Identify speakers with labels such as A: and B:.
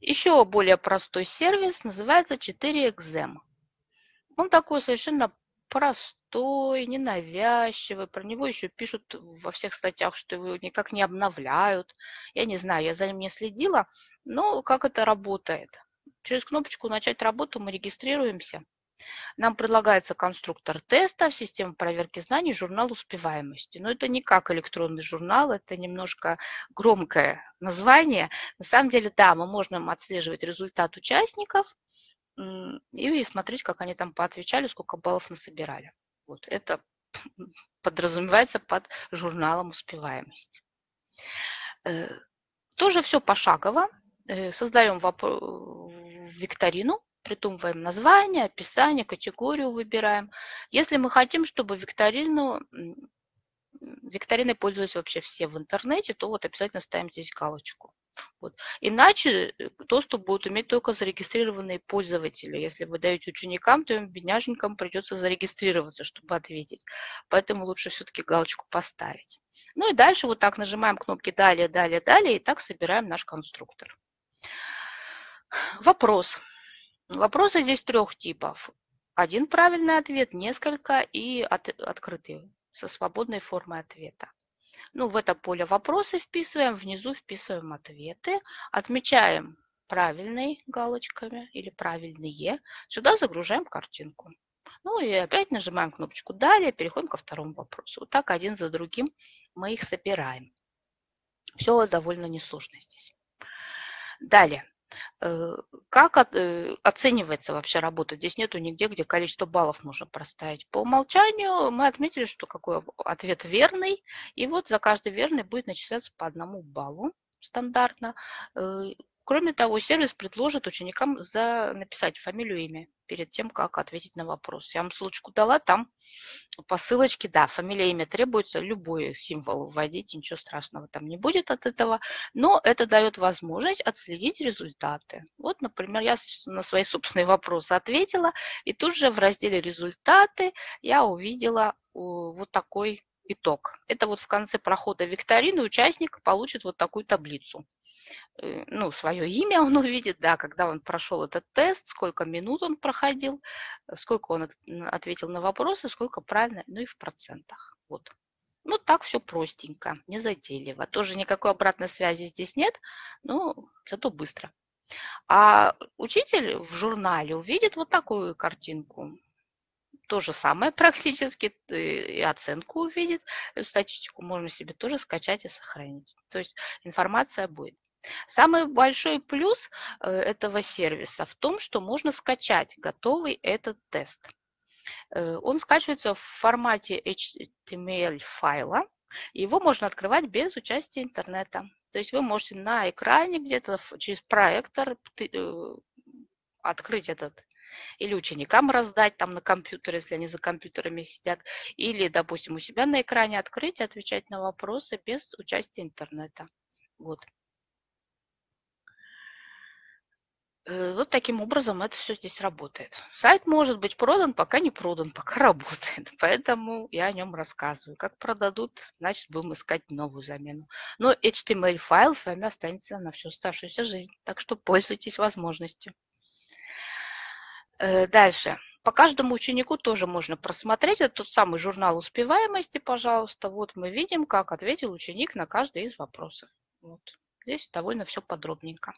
A: Еще более простой сервис называется 4XM. Он такой совершенно простой, ненавязчивый. Про него еще пишут во всех статьях, что его никак не обновляют. Я не знаю, я за ним не следила, но как это работает. Через кнопочку «Начать работу» мы регистрируемся. Нам предлагается конструктор теста, система проверки знаний, журнал успеваемости. Но это не как электронный журнал, это немножко громкое название. На самом деле, да, мы можем отслеживать результат участников, и смотреть, как они там поотвечали, сколько баллов насобирали. Вот это подразумевается под журналом успеваемости. Э, тоже все пошагово. Э, создаем викторину, придумываем название, описание, категорию выбираем. Если мы хотим, чтобы викторину, викториной пользовались вообще все в интернете, то вот обязательно ставим здесь галочку. Вот. Иначе э, доступ будут иметь только зарегистрированные пользователи. Если вы даете ученикам, то им, бедняжникам, придется зарегистрироваться, чтобы ответить. Поэтому лучше все-таки галочку поставить. Ну и дальше вот так нажимаем кнопки «Далее», «Далее», «Далее» и так собираем наш конструктор. Вопрос. Вопросы здесь трех типов. Один правильный ответ, несколько и от, открытый, со свободной формой ответа. Ну, в это поле вопросы вписываем, внизу вписываем ответы, отмечаем правильные галочками или правильные. Сюда загружаем картинку. Ну и опять нажимаем кнопочку «Далее», переходим ко второму вопросу. Вот так один за другим мы их собираем. Все довольно несложно здесь. Далее. Э, как э, оценивается вообще работа? Здесь нету нигде, где количество баллов можно проставить. По умолчанию мы отметили, что какой ответ верный, и вот за каждый верный будет начисляться по одному баллу стандартно. Кроме того, сервис предложит ученикам за написать фамилию, имя перед тем, как ответить на вопрос. Я вам ссылочку дала, там по ссылочке, да, фамилия, имя требуется, любой символ вводить, ничего страшного там не будет от этого, но это дает возможность отследить результаты. Вот, например, я на свои собственные вопросы ответила, и тут же в разделе «Результаты» я увидела вот такой итог. Это вот в конце прохода викторины участник получит вот такую таблицу. Э, ну, свое имя он увидит, да, когда он прошел этот тест, сколько минут он проходил, э, сколько он ответил на вопросы, сколько правильно, ну и в процентах. Вот. Ну, так все простенько, не затейливо. Тоже никакой обратной связи здесь нет, но зато быстро. А учитель в журнале увидит вот такую картинку. То же самое практически, э, и оценку увидит, статистику можно себе тоже скачать и сохранить. То есть информация будет. Самый большой плюс э, этого сервиса в том, что можно скачать готовый этот тест. Э, он скачивается в формате HTML файла. Его можно открывать без участия интернета. То есть вы можете на экране где-то через проектор э, открыть этот или ученикам раздать там на компьютере, если они за компьютерами сидят, или, допустим, у себя на экране открыть и отвечать на вопросы без участия интернета. Вот. Вот таким образом это все здесь работает. Сайт может быть продан, пока не продан, пока работает. Поэтому я о нем рассказываю. Как продадут, значит, будем искать новую замену. Но HTML-файл с вами останется на всю оставшуюся жизнь. Так что пользуйтесь возможностью. Э, дальше. По каждому ученику тоже можно просмотреть. Это тот самый журнал успеваемости, пожалуйста. Вот мы видим, как ответил ученик на каждый из вопросов. Вот. Здесь довольно все подробненько.